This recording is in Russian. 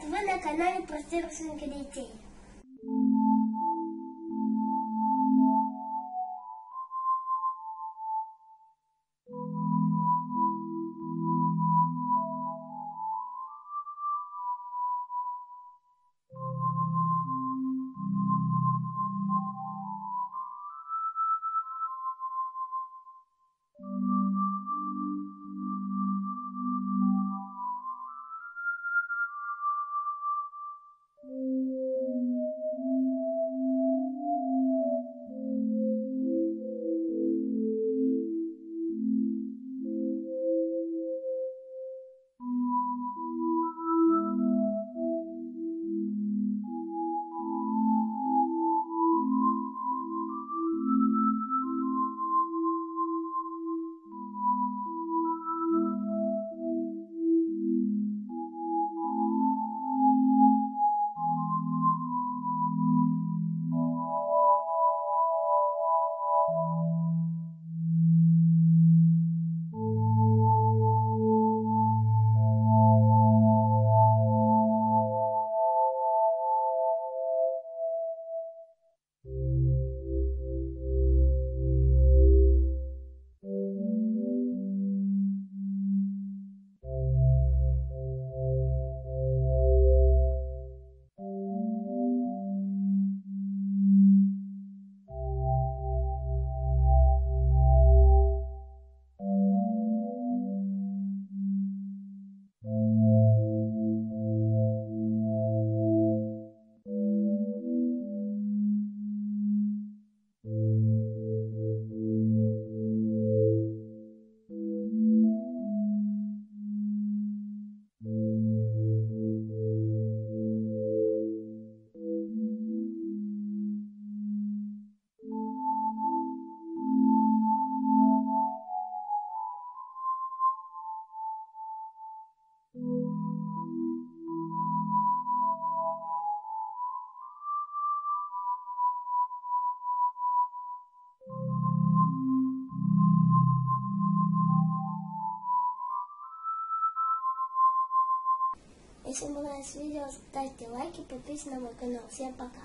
привет! Вы на канале Простые рисунки детей. Если понравилось видео, ставьте лайки, подписывайтесь на мой канал. Всем пока!